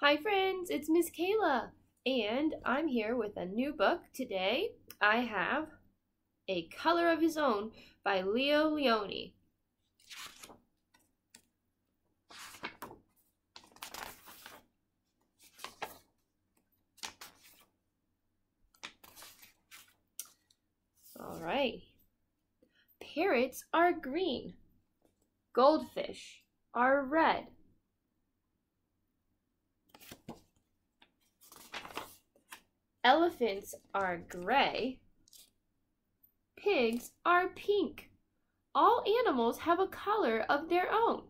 Hi friends, it's Miss Kayla, and I'm here with a new book. Today I have A Color of His Own by Leo Lionni. All right. Parrots are green. Goldfish are red. Elephants are gray. Pigs are pink. All animals have a color of their own.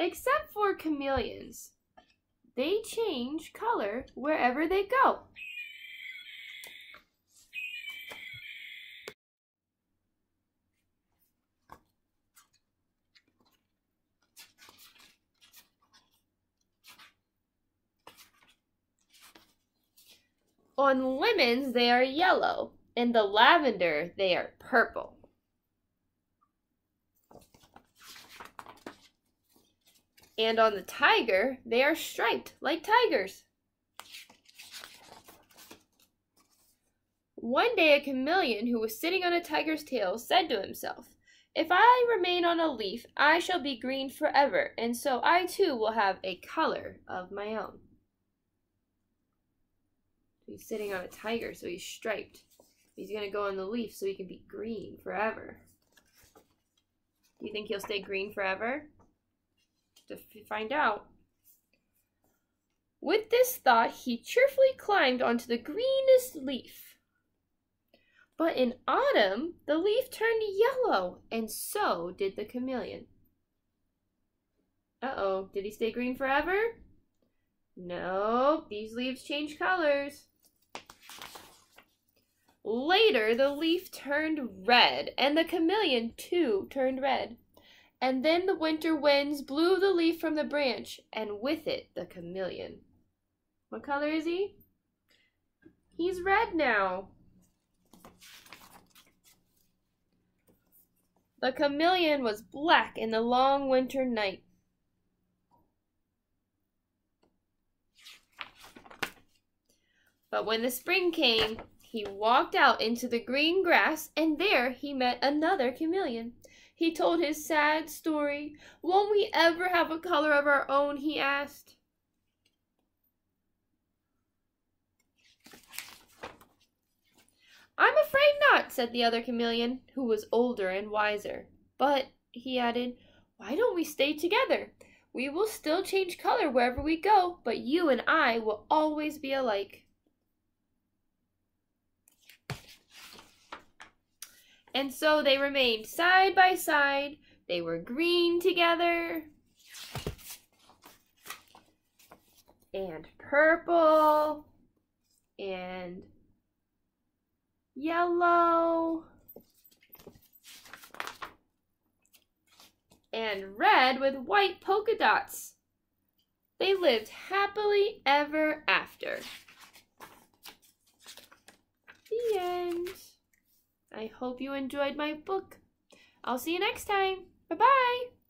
Except for chameleons. They change color wherever they go. On lemons, they are yellow. In the lavender, they are purple. And on the tiger, they are striped like tigers. One day, a chameleon who was sitting on a tiger's tail said to himself, If I remain on a leaf, I shall be green forever, and so I too will have a color of my own. He's sitting on a tiger, so he's striped. He's going to go on the leaf so he can be green forever. Do you think he'll stay green forever? To find out. With this thought, he cheerfully climbed onto the greenest leaf. But in autumn, the leaf turned yellow, and so did the chameleon. Uh-oh, did he stay green forever? No, these leaves change colors. Later, the leaf turned red, and the chameleon, too, turned red. And then the winter winds blew the leaf from the branch, and with it the chameleon. What color is he? He's red now. The chameleon was black in the long winter night. But when the spring came, he walked out into the green grass, and there he met another chameleon. He told his sad story. Won't we ever have a color of our own? he asked. I'm afraid not, said the other chameleon, who was older and wiser. But, he added, why don't we stay together? We will still change color wherever we go, but you and I will always be alike. And so they remained side by side. They were green together. And purple. And yellow. And red with white polka dots. They lived happily ever after. The end. I hope you enjoyed my book. I'll see you next time. Bye-bye.